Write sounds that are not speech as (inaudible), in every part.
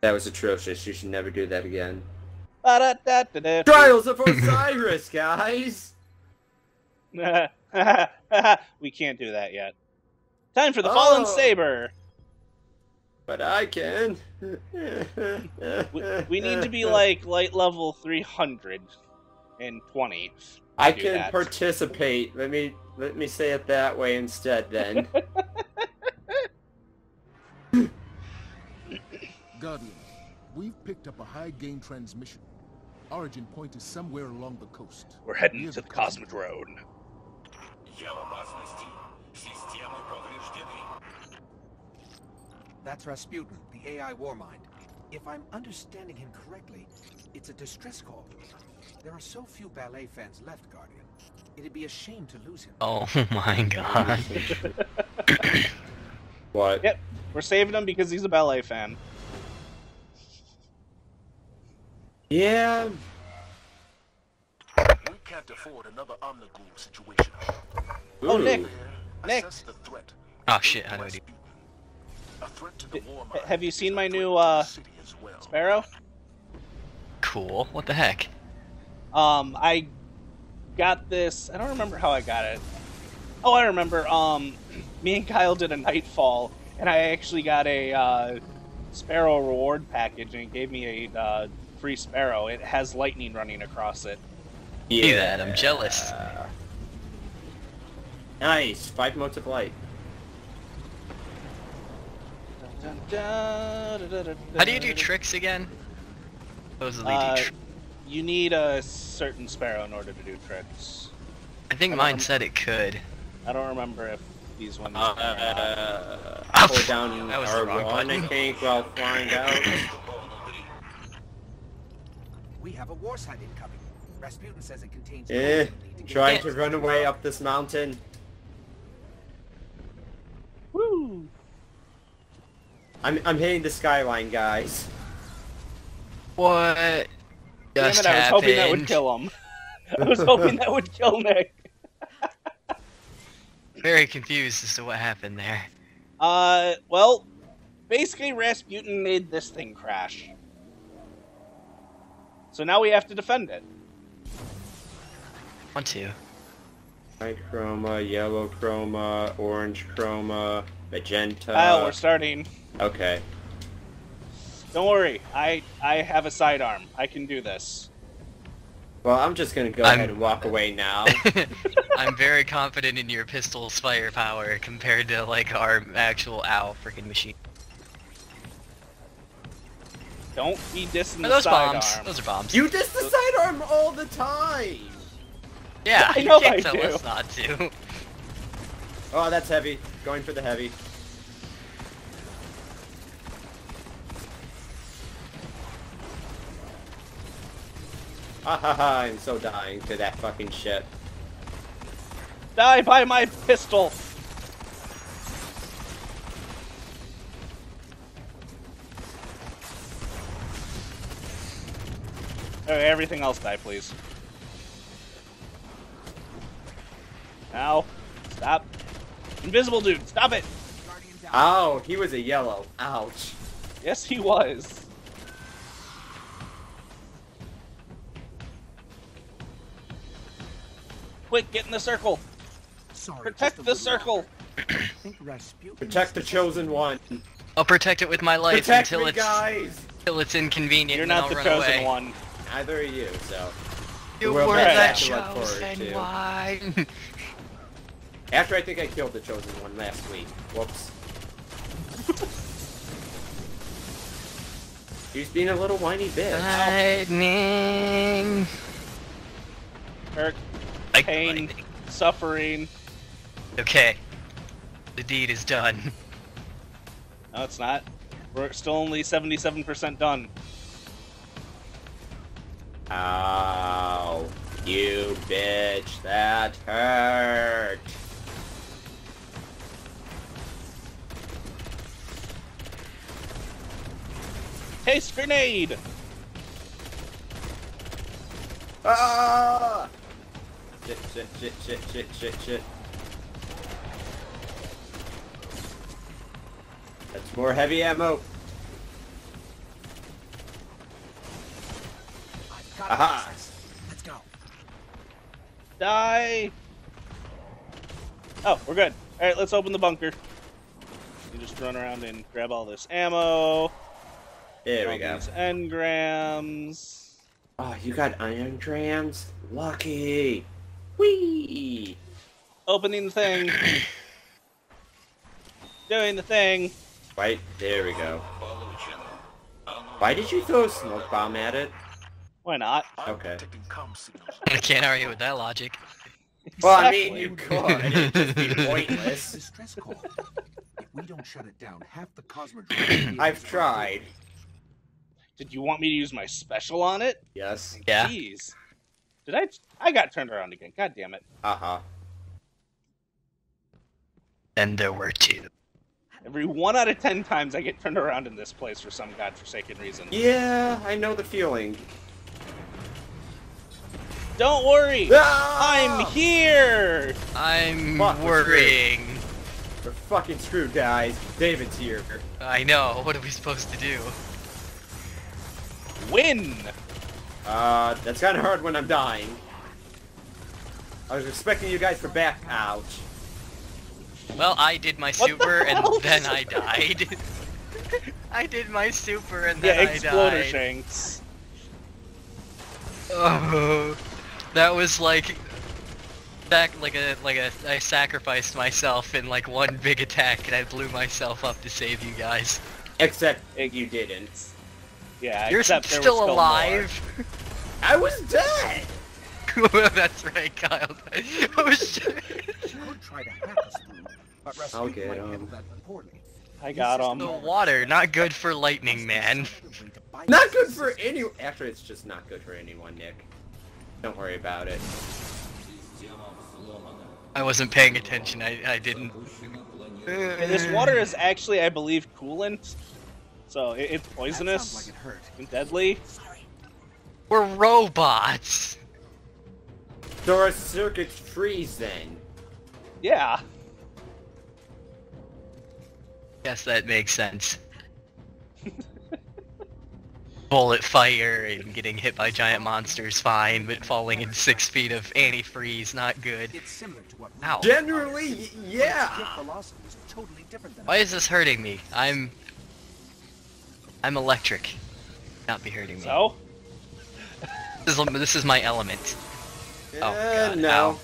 That was atrocious. You should never do that again. Trials of Osiris, (laughs) guys! (laughs) we can't do that yet. Time for the fallen Oh. saber. But I can. We, we need to be (laughs) like light level 320. I can that. participate. Let me let me say it that way instead then. (laughs) Guardian, we've picked up a high gain transmission. Origin point is somewhere along the coast. We're heading Near to the the Cosmodrome. That's Rasputin, the AI Warmind. If I'm understanding him correctly, it's a distress call. There are so few ballet fans left, Guardian. It'd be a shame to lose him. Oh (laughs) my god. (laughs) what? Yep, we're saving him because he's a ballet fan. Yeah. We can't afford another Omnigul situation. Oh, Nick. Nick. Assess the threat. Oh shit, I do? A threat to the H- Warmind have you seen my new, uh, city as well. Sparrow? Cool. What the heck? Um, I got this. I don't remember how I got it. Oh, I remember. Um, (clears throat) me and Kyle did a Nightfall, and I actually got a uh, Sparrow reward package, and it gave me a uh, free Sparrow. It has lightning running across it. See that, I'm jealous. Nice. Five motes of light. How do you do tricks again? Supposedly Uh, do tr- You need a certain Sparrow in order to do tricks. I think I mine don't- said it could. I don't remember if these ones. Uh, Ah, hold down (laughs) that was R1, I button. think, while flying out. We have a Warsat incoming. Rasputin says it contains. Eh, gold we need to trying to run away up this mountain. Woo! I'm, I'm hitting the skyline, guys. What? Damn Just it! I was hoping that would kill him. (laughs) I was hoping that would kill Nick. Very confused as to what happened there. Uh, well, basically Rasputin made this thing crash. So now we have to defend it. Want to? White chroma, yellow chroma, orange chroma, magenta. Kyle, we're starting. Okay. Don't worry, I I have a sidearm. I can do this. Well, I'm just gonna go I'm- ahead and walk away now. (laughs) I'm very confident in your pistol's firepower compared to like our actual owl freaking machine. Don't be dissing Are the those sidearm. bombs? Those are bombs. you diss the sidearm all the time! yeah, (laughs) I you know can't I tell do. us not to. Oh, that's heavy. Going for the heavy. (laughs) I'm so dying to that fucking shit. Die by my pistol. Okay, everything else die, please. Ow. stop. Invisible dude, stop it! Ow, he was a yellow. Ouch. Yes, he was. Quick, get in the circle. Sorry, Protect the circle. longer. I think Rasputin Protect the chosen one. I'll protect it with my lights Protect until me, it's guys! until it's inconvenient. You're and not I'll the run chosen away. one. Neither are you, so. You Well, were that's the to look chosen one. After I think I killed the chosen one last week. Whoops. He's being a little whiny bitch. Lightning. Hurt, Like pain, lightning. suffering. Okay. The deed is done. (laughs) No, it's not. We're still only 77% done. Ow. You bitch. That hurt. Taste grenade! Ah! shit, shit, shit, shit, shit, shit, shit. That's more heavy ammo. Aha! Let's go. Die! Oh, we're good. Alright, let's open the bunker. You just run around and grab all this ammo. There we go. These engrams. Oh, you got iron drams? Lucky! Whee! Opening the thing. (coughs) Doing the thing. Right, there we go. Why did you throw a smoke bomb at it? Why not? Okay. (laughs) I can't argue with that logic. Well, I mean, you could. It'd just be (laughs) pointless. Distress call. if we don't shut it down, half the Cosmodrome... (coughs) I've tried. Did you want me to use my special on it? Yes. Yeah. Jeez. Did I? I got turned around again. God damn it. Uh-huh. And there were two. Every one out of ten times I get turned around in this place for some godforsaken reason. Yeah, I know the feeling. Don't worry! Ah! I'm here! I'm Fuck, we're worrying. We're fucking screwed, guys. David's here. I know. What are we supposed to do? Win! Uh, that's kind of hard when I'm dying. I was expecting you guys to back. Ouch. Well, I did my What the super and (laughs) then I died. (laughs) I did my super and Yeah, then I exploder died. shanks. (laughs) Oh, that was like back like a like a I sacrificed myself in like one big attack and I blew myself up to save you guys. Except you didn't. Yeah, You're except there was still still more. alive. I was dead! (laughs) That's right, Kyle. (laughs) oh shit. could try to hack us but Rasputin I'll get him. handle that poorly. I got him. The water, not good for lightning, man. Not good for any- Actually, it's just not good for anyone, Nick. Don't worry about it. I wasn't paying attention. I I didn't. And this water is actually, I believe, coolant. So it, it's poisonous like it hurt. and deadly. We're robots. So our circuits freeze then. Yeah. Guess that makes sense. Bullet fire and getting hit by giant monsters, fine, but falling in six feet of antifreeze, not good. It's similar to what we Ow. Generally, yeah! jet velocity is totally Why is this hurting me? I'm... I'm electric. Not be hurting me. So This is, this is my element. Oh, God, no. ow.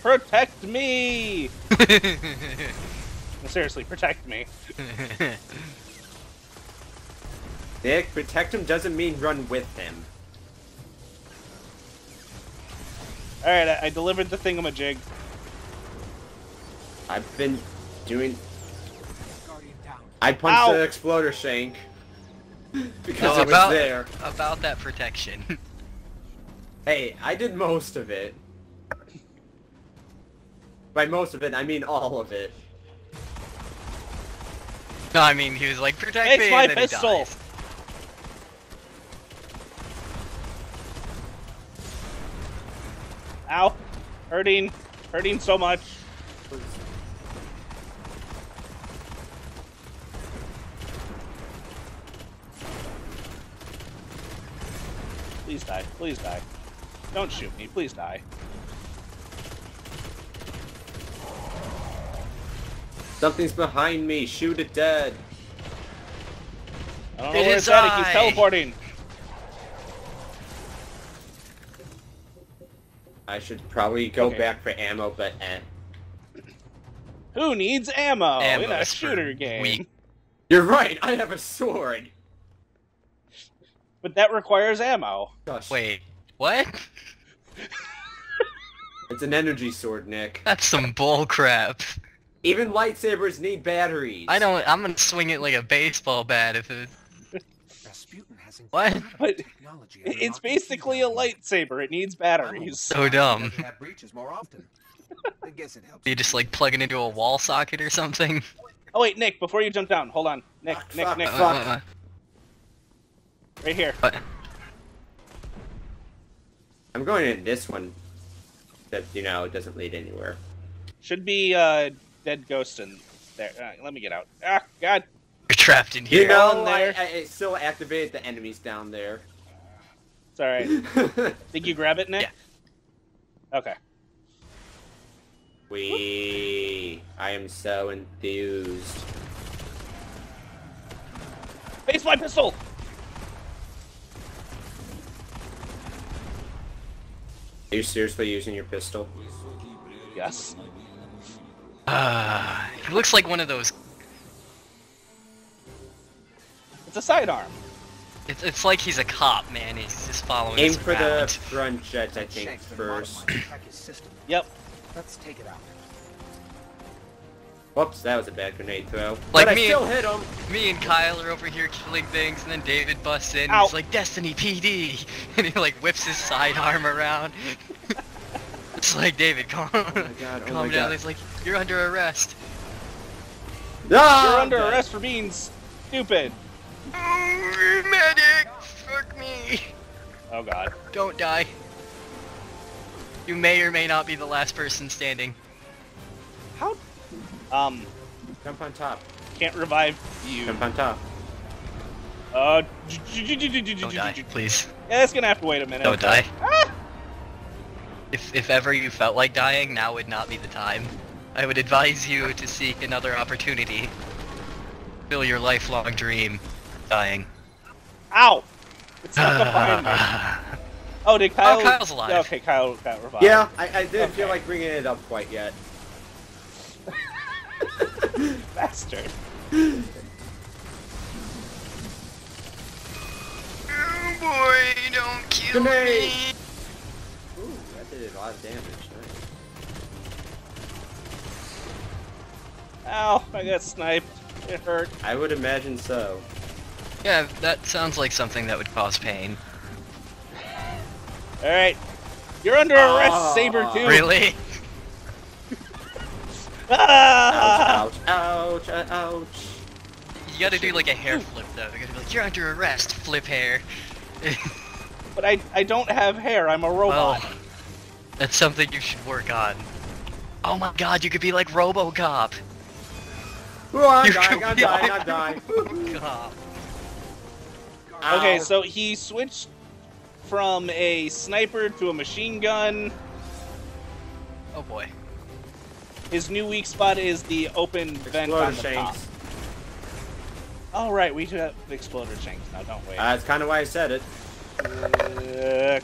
protect me. (laughs) Seriously, protect me. (laughs) Nick, protect him doesn't mean run with him. All right, I, I delivered the thingamajig. I've been doing... Guardian down. I punched Ow. the exploder shank. (laughs) because No, it was about, there. about that protection. (laughs) Hey, I did most of it. By most of it, I mean all of it. no, I mean, he was like, protect It's me, my and then he pistol. dies. Ow, hurting, hurting so much. Please die. Please die. Don't shoot me. Please die. Something's behind me. Shoot it dead. I don't know It where is it's at. It keeps teleporting. I should probably go Okay. back for ammo, but eh. Who needs ammo, in a shooter game? weak. You're right. I have a sword. But that requires ammo. Gosh, Wait, what? (laughs) it's an energy sword, Nick. That's some bull crap. Even lightsabers need batteries. I don't. I'm gonna swing it like a baseball bat if it. Rasputin What? (laughs) But technology It's basically a lightsaber. It needs batteries. So dumb. Have breaches more often. (laughs) I guess it helps. You just like plug it into a wall socket or something. Oh wait, Nick, before you jump down, hold on. Nick, Fuck, Nick, fuck, Nick, fuck. Uh, right here. What? I'm going in this one. That you know it doesn't lead anywhere. Should be uh, dead ghost in there. Uh, let me get out. Ah, God. You're trapped in You here. know, in I. I, I still activated the enemies down there. It's all right. (laughs) Think you grab it, Nick? Okay. we. I am so enthused. Face my pistol. Are you seriously using your pistol? Yes. Ah, he looks like one of those. It's a sidearm. It's, it's like he's a cop, man. He's just following Aim us for the front jets, I think, first. modified to track his system. Yep. Let's take it out. Whoops, that was a bad grenade throw. Like but I me still and- hit him. Me and Kyle are over here killing things, and then David busts in. And Ow. he's like, "Destiny PD," (laughs) and he like whips his sidearm around. (laughs) it's like David, calm, my God, (laughs) oh calm my down. God. He's like, "You're under arrest." Ah, You're under I'm dead. arrest for being stupid. Medic, fuck me! Oh God. Don't die. You may or may not be the last person standing. How? Um, Jump on top. can't revive you. Jump on top. Uh, Don't die, please. Yeah, it's gonna have to wait a minute. Don't die. Ah! If if ever you felt like dying, now would not be the time. I would advise you to seek another opportunity. Fill your lifelong dream, dying. Ow! It's not to me. (laughs) Oh, did Kyle? Kyle's alive. Okay, Kyle got revived. Yeah, I, I didn't feel like bringing it up quite yet. Bastard. Oh boy, don't kill Grenade! me. Ooh, that did a lot of damage. Nice. Ow! I got sniped. It hurt. I would imagine so. Yeah, that sounds like something that would cause pain. All right, you're under arrest, Ah. Saber Two. Really? Ah! Ouch, ouch, ouch, ouch. You gotta do like a hair flip though. You gotta be like, you're under arrest, flip hair. (laughs) But I I don't have hair. I'm a well, robot. that's something you should work on. Oh my god, you could be like RoboCop. Ooh, I'm You dying, could I'm be dying, I'm dying. Okay, so he switched from a sniper to a machine gun. Oh boy. His new weak spot is the open vent on the top. shanks. Oh right, we do have exploder shanks now, don't we? Uh, that's kind of why I said it. Uh,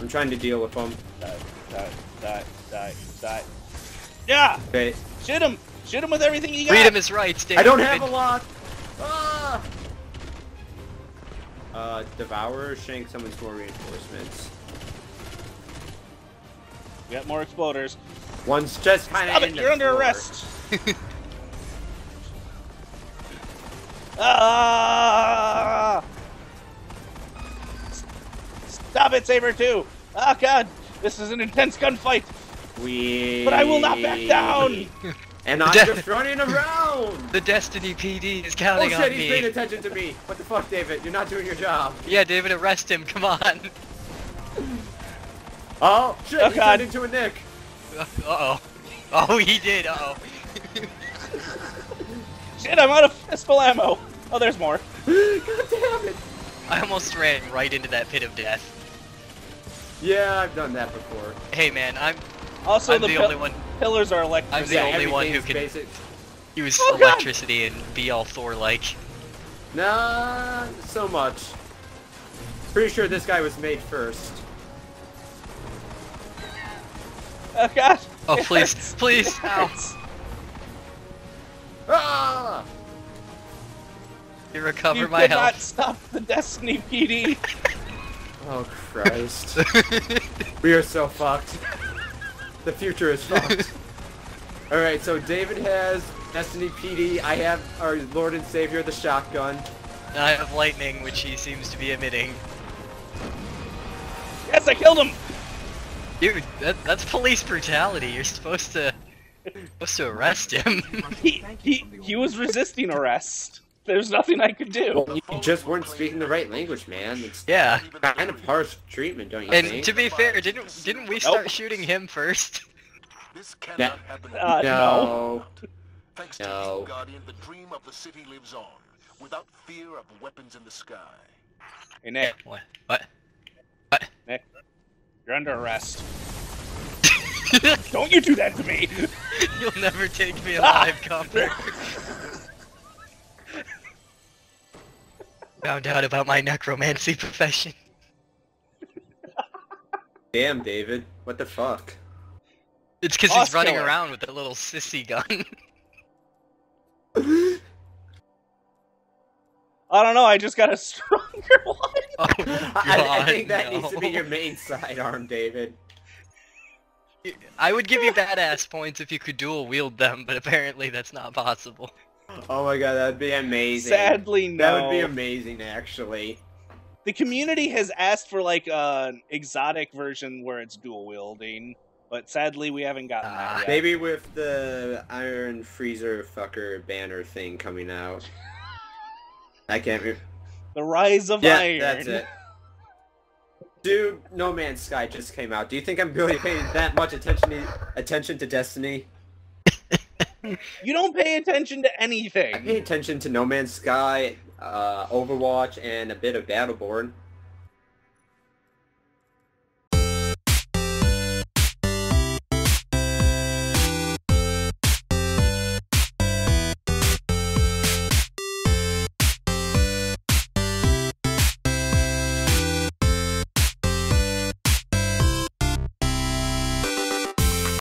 I'm trying to deal with them. die, die, die, die, die. Yeah! Okay. Shoot him! Shoot him with everything you got! Freedom is rights, David. I don't have a lot. Ah! Uh, Devourer, Shank summons more reinforcements. We got more exploders. One's just kind of! You're under arrest! (laughs) ah! Stop it, Saber 2! Oh god! This is an intense gunfight! We. But I will not back down! (laughs) And I'm just running around. (laughs) The Destiny PD is Oh counting shit, on he's paying attention to me. What the fuck, David? You're not doing your job. Yeah, David, arrest him. Come on. Oh shit, Oh, he God. turned into a Nick. Uh oh. (laughs) Oh, he did. Uh oh. (laughs) Shit, I'm out of pistol ammo! Oh, there's more. (laughs) God damn it. I almost ran right into that pit of death. Yeah, I've done that before. Hey man, I'm Also, I'm the, the only one pillars are electric. I'm the yeah, only one who can- Basic. use Oh, God. electricity and be all Thor-like. Nah, so much. Pretty sure this guy was made first. Oh god! Oh It please, hurts. (laughs) please, It ow. Ah! You recover You my could not health. stop the Destiny PD. (laughs) Oh Christ. we are so fucked. The future is fucked. (laughs) Alright, so David has Destiny PD, I have our Lord and Savior the shotgun. And I have lightning, which he seems to be emitting. yes, I killed him. Dude, that, that's police brutality. You're supposed to supposed to arrest him. (laughs) He he he was resisting arrest. There's nothing I could do. Well, you just weren't speaking the right language, man. It's yeah. kind of harsh treatment, don't you And think? to be fair, didn't didn't we start shooting him first? This cannot Yeah. happen. Uh, no. Thanks to No. you, Guardian, the dream of the city lives on, without fear of weapons in the sky. Hey Nick, What? What? Nick, you're under arrest. (laughs) Don't you do that to me! You'll never take me (laughs) alive, Copper. (laughs) Found out about my necromancy profession. Damn, David. What the fuck? It's because he's running killer. around with a little sissy gun. I don't know. I just got a (laughs) stronger one. oh, (laughs) I, I think God, that needs to be your main sidearm, David. I would give you badass points if you could dual wield them, but apparently that's not possible. Oh my god, that'd be amazing. Sadly, no. That would be amazing, actually. the community has asked for like an exotic version where it's dual wielding, but sadly we haven't gotten Ah. that yet. Maybe with the Iron Freezer fucker banner thing coming out. I can't. Re- The Rise of yeah, Iron. that's it. Dude, No Man's Sky just came out. Do you think I'm really paying that much attention to, attention to Destiny? (laughs) You don't pay attention to anything. I pay attention to No Man's Sky, uh, Overwatch, and a bit of Battleborn.